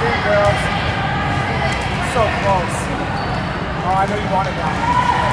good, girls. So close. Oh, I know you wanted that.